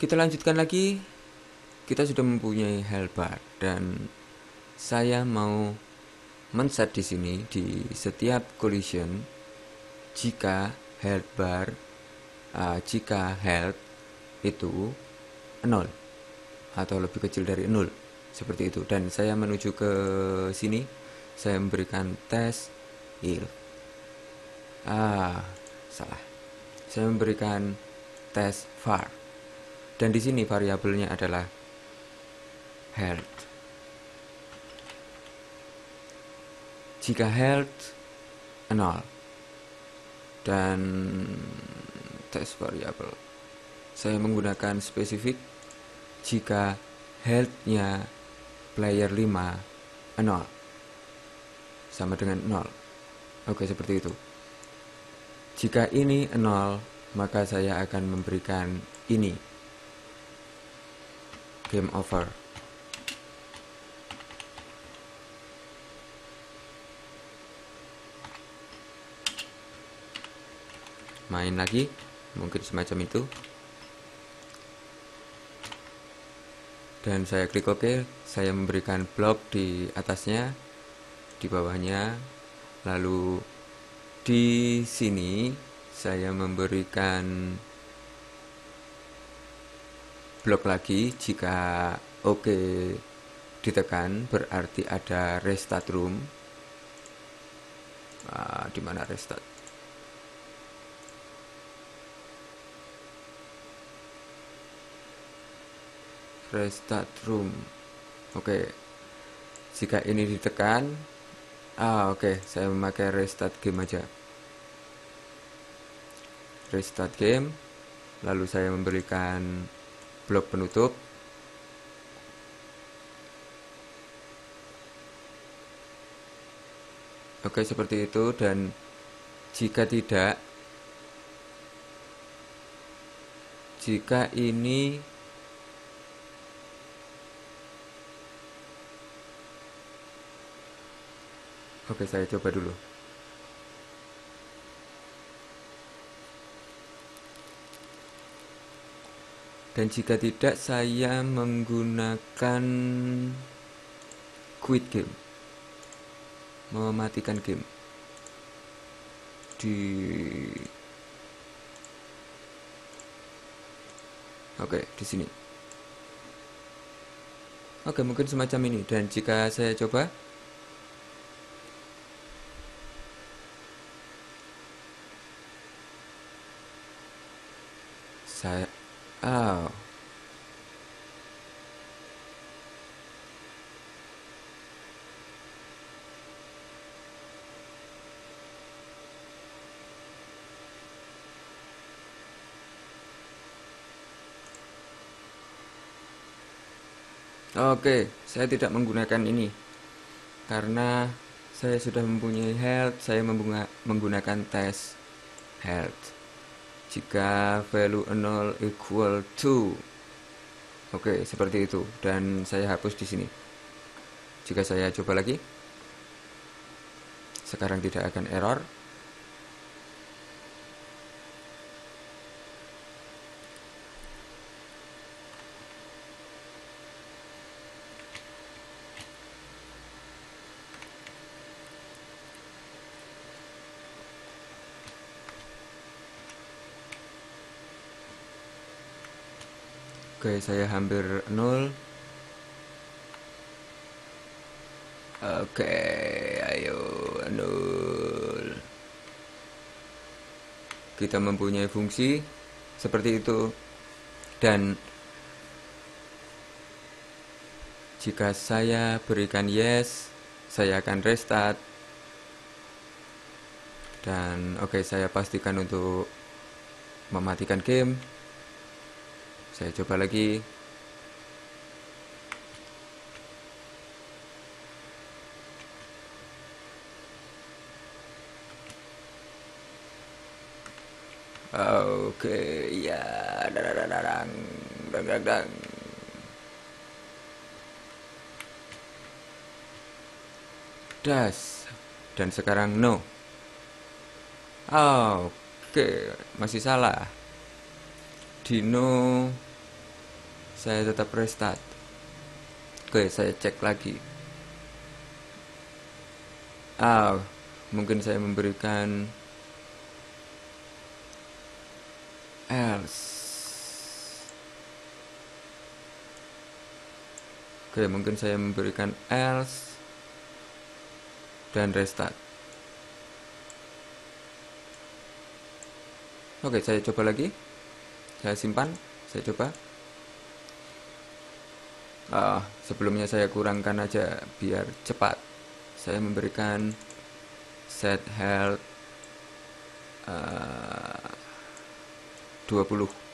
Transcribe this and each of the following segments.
kita lanjutkan lagi. Kita sudah mempunyai health bar dan saya mau men-set di sini di setiap collision jika health bar uh, jika health itu nol atau lebih kecil dari nol seperti itu. Dan saya menuju ke sini saya memberikan tes heal ah salah. Saya memberikan tes var dan di sini variabelnya adalah health. Jika health nol dan tes variabel saya menggunakan spesifik. Jika health-nya player 5 0 sama dengan 0 oke seperti itu. Jika ini 0 maka saya akan memberikan ini game over. Main lagi mungkin semacam itu. Dan saya klik OK saya memberikan blok di atasnya di bawahnya. Lalu di sini saya memberikan blok lagi jika OK ditekan berarti ada restart room. Ah, di mana restart? Restart room. Oke. Jika ini ditekan ah oke saya memakai restart game aja. Restart game lalu saya memberikan blok penutup oke seperti itu dan jika tidak jika ini Oke, saya coba dulu. Dan jika tidak, saya menggunakan quit game. Mematikan game. Di Oke, di sini. Oke, mungkin semacam ini. Dan jika saya coba, saya oh. Oke, saya tidak menggunakan ini. Karena saya sudah mempunyai health, saya menggunakan tes health jika value 0 equal to Oke, seperti itu dan saya hapus di sini. Jika saya coba lagi sekarang tidak akan error. Oke, saya hampir nol. Oke, ayo nol. Kita mempunyai fungsi seperti itu. Dan jika saya berikan yes, saya akan restart. Dan oke, okay, saya pastikan untuk mematikan game saya coba lagi Oke, ya, dadang, dadang, dadang, dadang. Das, dan sekarang no. Oke, masih salah. Dino saya tetap restart. Oke saya cek lagi. Ah mungkin saya memberikan else. Oke mungkin saya memberikan else dan restart. Oke saya coba lagi. Saya simpan saya coba uh, sebelumnya saya kurangkan aja biar cepat. Saya memberikan set health uh, 20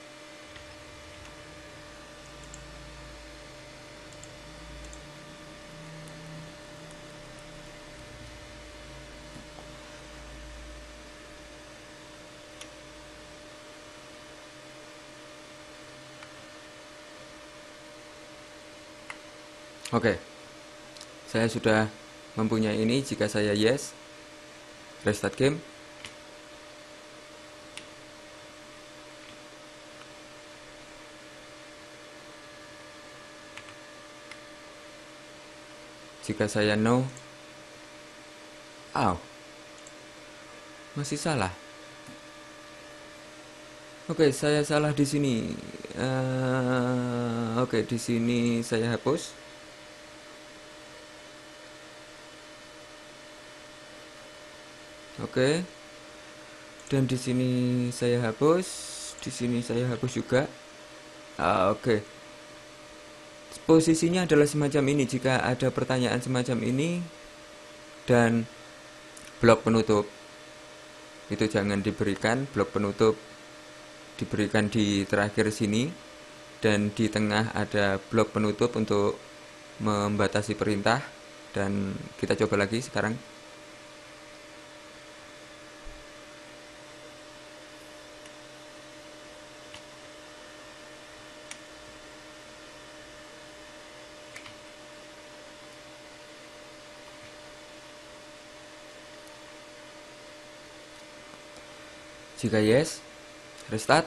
Oke, saya sudah mempunyai ini. Jika saya yes, restart game. Jika saya no, oh, masih salah. Oke, saya salah di sini. Uh, Oke, di sini saya hapus. Oke. Dan di sini saya hapus, di sini saya hapus juga. Ah, oke posisinya adalah semacam ini jika ada pertanyaan semacam ini dan blok penutup itu jangan diberikan blok penutup diberikan di terakhir sini dan di tengah ada blok penutup untuk membatasi perintah dan kita coba lagi sekarang Jika yes, restart.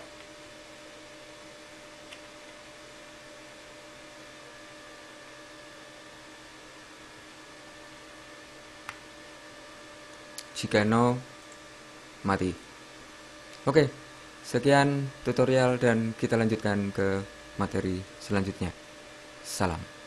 Jika no, mati. Oke, sekian tutorial dan kita lanjutkan ke materi selanjutnya. Salam.